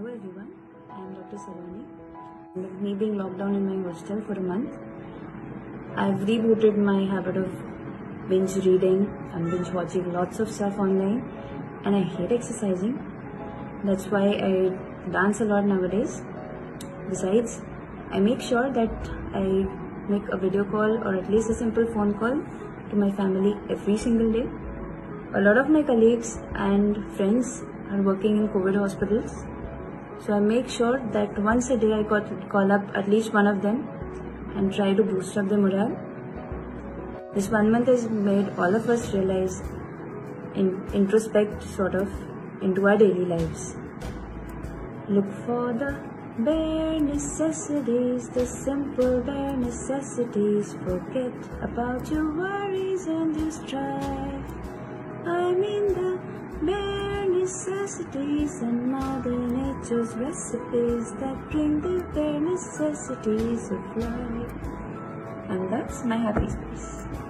Hello everyone, I am Dr. Saloni. With me being locked down in my hostel for a month, I've rebooted my habit of binge reading and binge watching lots of stuff online, and I hate exercising. That's why I dance a lot nowadays. Besides, I make sure that I make a video call or at least a simple phone call to my family every single day. A lot of my colleagues and friends are working in COVID hospitals. So I make sure that once a day I got, call up at least one of them and try to boost up their morale. This one month has made all of us realize, in, introspect sort of into our daily lives. Look for the bare necessities, the simple bare necessities. Forget about your worries and strife. Necessities and Mother Nature's recipes that bring the bare necessities of life. And that's my happy space.